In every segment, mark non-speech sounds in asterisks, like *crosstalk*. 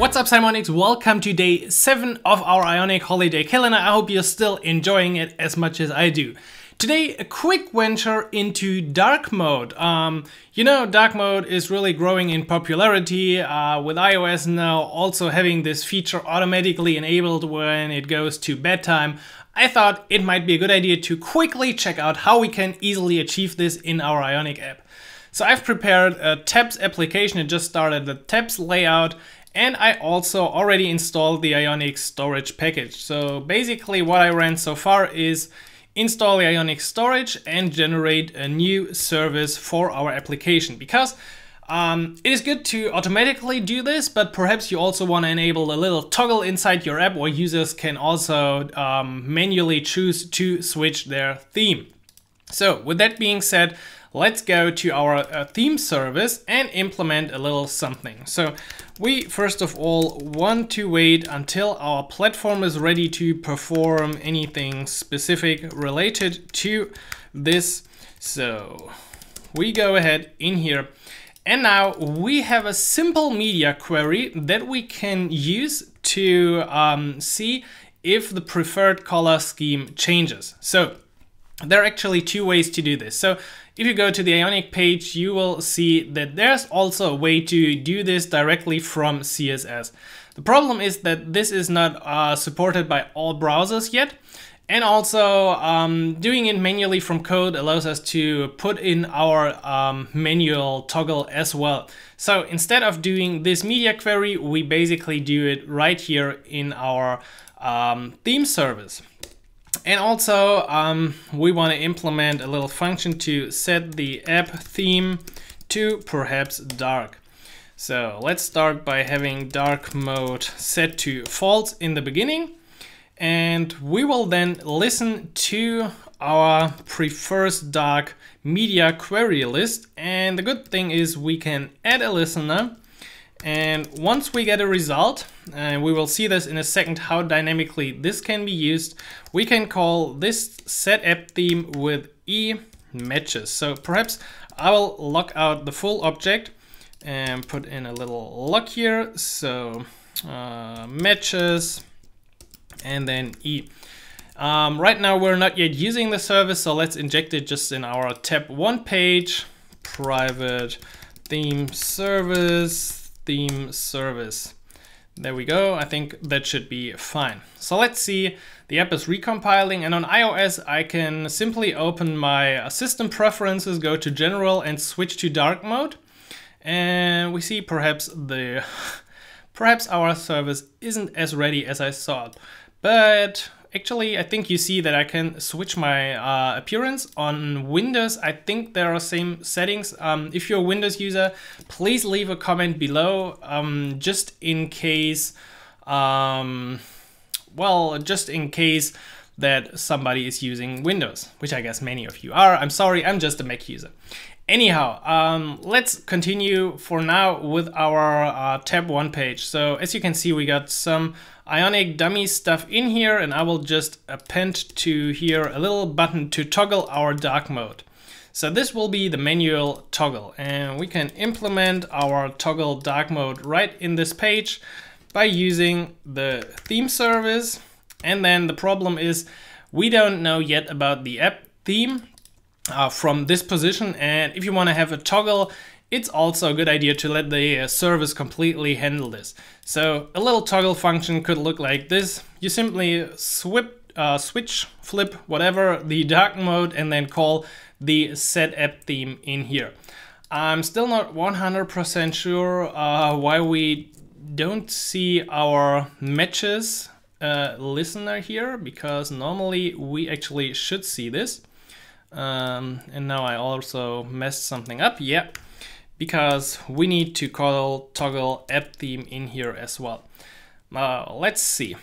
What's up Simonics, welcome to day 7 of our Ionic holiday calendar. I hope you're still enjoying it as much as I do. Today, a quick venture into dark mode. Um, you know, dark mode is really growing in popularity uh, with iOS now also having this feature automatically enabled when it goes to bedtime. I thought it might be a good idea to quickly check out how we can easily achieve this in our Ionic app. So I've prepared a tabs application, it just started the tabs layout and I also already installed the Ionic storage package. So basically what I ran so far is install the Ionic storage and generate a new service for our application because um, it is good to automatically do this, but perhaps you also want to enable a little toggle inside your app where users can also um, manually choose to switch their theme. So with that being said, let's go to our uh, theme service and implement a little something. So we first of all want to wait until our platform is ready to perform anything specific related to this. So we go ahead in here and now we have a simple media query that we can use to um, see if the preferred color scheme changes. So there are actually two ways to do this. So if you go to the Ionic page, you will see that there's also a way to do this directly from CSS. The problem is that this is not uh, supported by all browsers yet. And also um, doing it manually from code allows us to put in our um, manual toggle as well. So instead of doing this media query, we basically do it right here in our um, theme service. And also um, we want to implement a little function to set the app theme to perhaps dark. So let's start by having dark mode set to false in the beginning. And we will then listen to our prefers dark media query list. And the good thing is we can add a listener and once we get a result, and we will see this in a second how dynamically this can be used, we can call this set app theme with e matches. So perhaps I will lock out the full object and put in a little lock here. So uh, matches and then e. Um, right now we're not yet using the service, so let's inject it just in our tab one page, private theme service theme service. There we go. I think that should be fine. So let's see. The app is recompiling and on iOS I can simply open my system preferences, go to general and switch to dark mode. And we see perhaps the *laughs* perhaps our service isn't as ready as I thought. But actually, I think you see that I can switch my uh, appearance on Windows. I think there are same settings. Um, if you're a Windows user, please leave a comment below, um, just in case, um, well, just in case that somebody is using Windows, which I guess many of you are. I'm sorry, I'm just a Mac user. Anyhow, um, let's continue for now with our uh, tab one page. So as you can see, we got some Ionic dummy stuff in here and I will just append to here a little button to toggle our dark mode. So this will be the manual toggle and we can implement our toggle dark mode right in this page by using the theme service. And then the problem is we don't know yet about the app theme uh, from this position. And if you want to have a toggle it's also a good idea to let the uh, service completely handle this. So a little toggle function could look like this. You simply swip, uh, switch, flip, whatever, the dark mode and then call the set app theme in here. I'm still not 100% sure uh, why we don't see our matches listener here because normally we actually should see this. Um, and now I also messed something up. Yeah, because we need to call toggle app theme in here as well. Uh, let's see.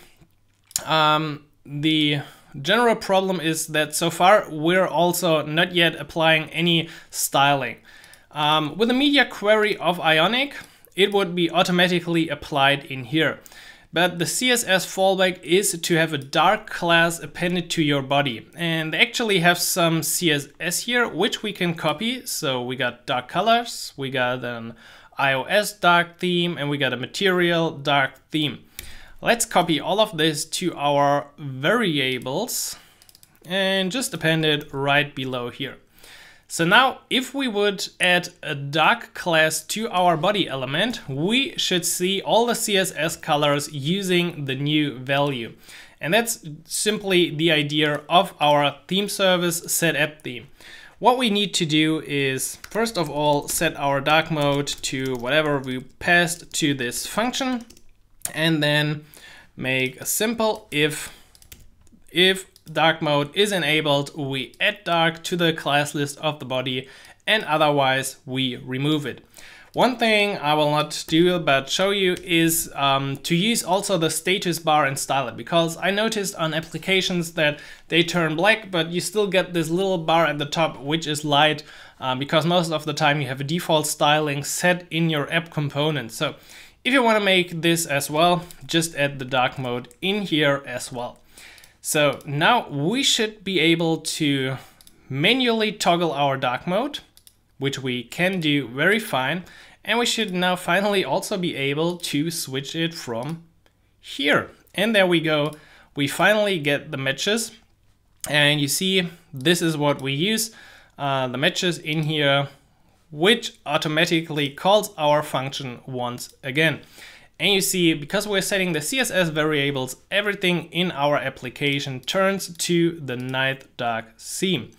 Um, the general problem is that so far we're also not yet applying any styling. Um, with a media query of Ionic, it would be automatically applied in here. But the CSS fallback is to have a dark class appended to your body. And they actually have some CSS here, which we can copy. So we got dark colors, we got an iOS dark theme and we got a material dark theme. Let's copy all of this to our variables and just append it right below here. So now if we would add a dark class to our body element, we should see all the CSS colors using the new value. And that's simply the idea of our theme service set app theme. What we need to do is first of all set our dark mode to whatever we passed to this function and then make a simple if if dark mode is enabled, we add dark to the class list of the body and otherwise we remove it. One thing I will not do but show you is um, to use also the status bar and style it because I noticed on applications that they turn black but you still get this little bar at the top which is light um, because most of the time you have a default styling set in your app component. So if you want to make this as well, just add the dark mode in here as well. So now we should be able to manually toggle our dark mode, which we can do very fine. And we should now finally also be able to switch it from here. And there we go. We finally get the matches. And you see, this is what we use. Uh, the matches in here, which automatically calls our function once again. And you see, because we're setting the CSS variables, everything in our application turns to the night dark theme.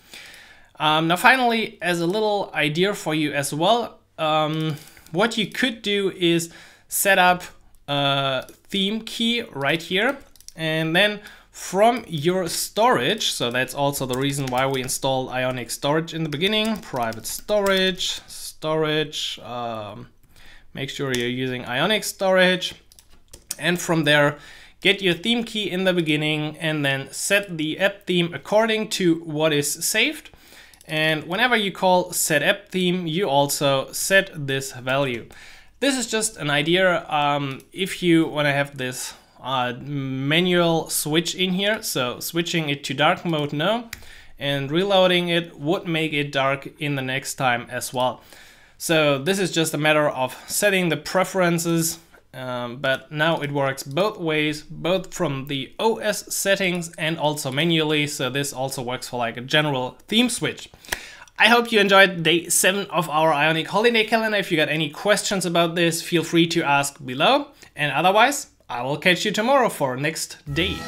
Um, now finally, as a little idea for you as well, um, what you could do is set up a theme key right here and then from your storage, so that's also the reason why we installed Ionic Storage in the beginning, private storage, storage, um, Make sure you're using Ionic storage. And from there, get your theme key in the beginning and then set the app theme according to what is saved. And whenever you call set app theme, you also set this value. This is just an idea um, if you want to have this uh, manual switch in here. So switching it to dark mode, no. And reloading it would make it dark in the next time as well. So this is just a matter of setting the preferences, um, but now it works both ways, both from the OS settings and also manually. So this also works for like a general theme switch. I hope you enjoyed day 7 of our Ionic holiday calendar. If you got any questions about this, feel free to ask below. And otherwise, I will catch you tomorrow for next day.